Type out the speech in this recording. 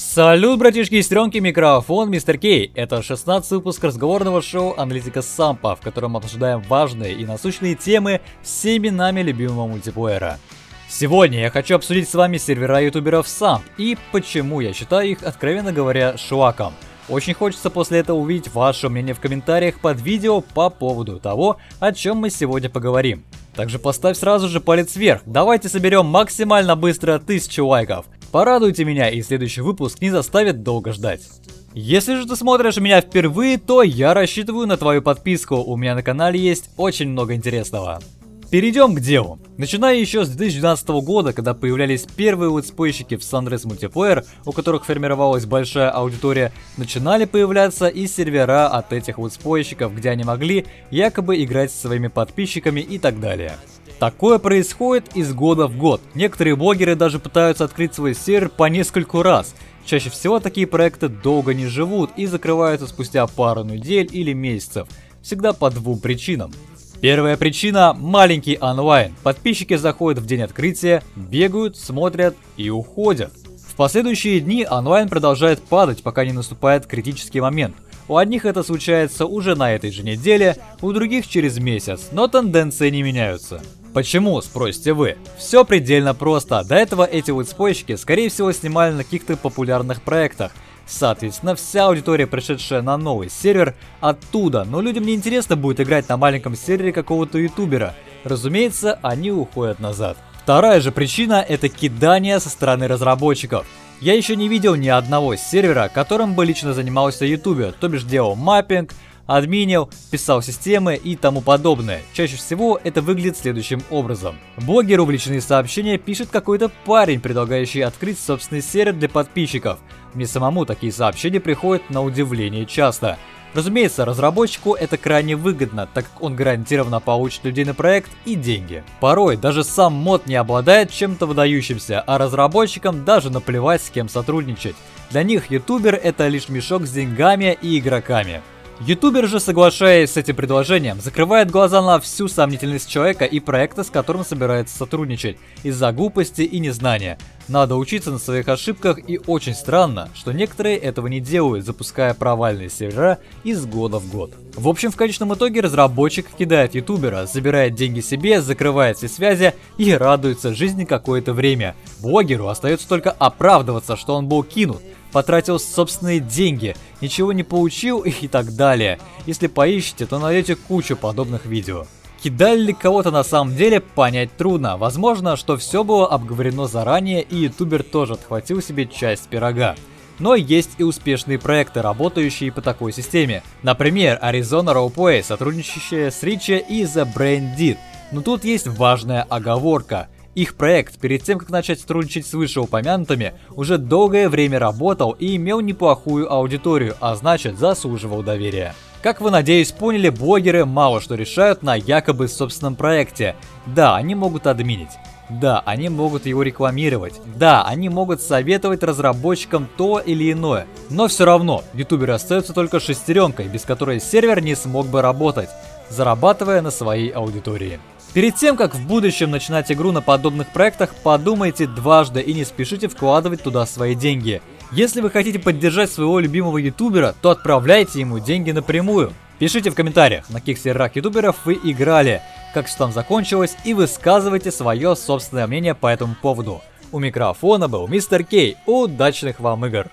Салют, братишки и сестренки, микрофон Мистер Кей. Это 16 выпуск разговорного шоу Аналитика Сампа, в котором обсуждаем важные и насущные темы всеми нами любимого мультиплеера. Сегодня я хочу обсудить с вами сервера ютуберов Самп и почему я считаю их, откровенно говоря, шлаком. Очень хочется после этого увидеть ваше мнение в комментариях под видео по поводу того, о чем мы сегодня поговорим. Также поставь сразу же палец вверх. Давайте соберем максимально быстро 1000 лайков. Порадуйте меня, и следующий выпуск не заставит долго ждать. Если же ты смотришь меня впервые, то я рассчитываю на твою подписку, у меня на канале есть очень много интересного. Перейдем к делу. Начиная еще с 2012 года, когда появлялись первые летсплейщики в San Andreas Multiplayer, у которых формировалась большая аудитория, начинали появляться и сервера от этих летсплейщиков, где они могли якобы играть со своими подписчиками и так далее. Такое происходит из года в год. Некоторые блогеры даже пытаются открыть свой сервер по нескольку раз. Чаще всего такие проекты долго не живут и закрываются спустя пару недель или месяцев. Всегда по двум причинам. Первая причина – маленький онлайн. Подписчики заходят в день открытия, бегают, смотрят и уходят. В последующие дни онлайн продолжает падать, пока не наступает критический момент. У одних это случается уже на этой же неделе, у других через месяц, но тенденции не меняются. Почему, спросите вы? Все предельно просто. До этого эти летсплейщики, скорее всего, снимали на каких-то популярных проектах. Соответственно, вся аудитория, пришедшая на новый сервер, оттуда. Но людям не интересно будет играть на маленьком сервере какого-то ютубера. Разумеется, они уходят назад. Вторая же причина – это кидание со стороны разработчиков. Я еще не видел ни одного сервера, которым бы лично занимался ютубер, то бишь делал маппинг, админил, писал системы и тому подобное. Чаще всего это выглядит следующим образом. Блогер увлеченные сообщения пишет какой-то парень, предлагающий открыть собственный сервер для подписчиков. Мне самому такие сообщения приходят на удивление часто. Разумеется, разработчику это крайне выгодно, так как он гарантированно получит людей на проект и деньги. Порой даже сам мод не обладает чем-то выдающимся, а разработчикам даже наплевать с кем сотрудничать. Для них ютубер это лишь мешок с деньгами и игроками. Ютубер же, соглашаясь с этим предложением, закрывает глаза на всю сомнительность человека и проекта, с которым собирается сотрудничать, из-за глупости и незнания. Надо учиться на своих ошибках и очень странно, что некоторые этого не делают, запуская провальные сервера из года в год. В общем, в конечном итоге разработчик кидает ютубера, забирает деньги себе, закрывает все связи и радуется жизни какое-то время. Блогеру остается только оправдываться, что он был кинут, потратил собственные деньги, ничего не получил и так далее. Если поищете, то найдете кучу подобных видео. Кидали ли кого-то на самом деле, понять трудно. Возможно, что все было обговорено заранее и ютубер тоже отхватил себе часть пирога. Но есть и успешные проекты, работающие по такой системе. Например, Arizona Roleplay, сотрудничающая с Ричи и The Brain Dead. Но тут есть важная оговорка – их проект, перед тем как начать сотрудничать с вышеупомянутыми, уже долгое время работал и имел неплохую аудиторию, а значит заслуживал доверия. Как вы, надеюсь, поняли, блогеры мало что решают на якобы собственном проекте. Да, они могут админить. Да, они могут его рекламировать. Да, они могут советовать разработчикам то или иное. Но все равно, ютуберы остаются только шестеренкой, без которой сервер не смог бы работать, зарабатывая на своей аудитории. Перед тем, как в будущем начинать игру на подобных проектах, подумайте дважды и не спешите вкладывать туда свои деньги. Если вы хотите поддержать своего любимого ютубера, то отправляйте ему деньги напрямую. Пишите в комментариях, на каких серверах ютуберов вы играли, как все там закончилось и высказывайте свое собственное мнение по этому поводу. У микрофона был Мистер Кей, удачных вам игр!